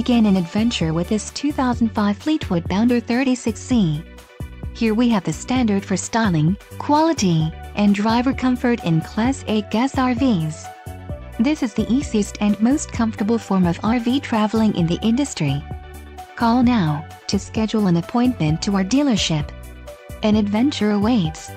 begin an adventure with this 2005 Fleetwood Bounder 36C. Here we have the standard for styling, quality, and driver comfort in Class A gas RVs. This is the easiest and most comfortable form of RV traveling in the industry. Call now to schedule an appointment to our dealership. An adventure awaits.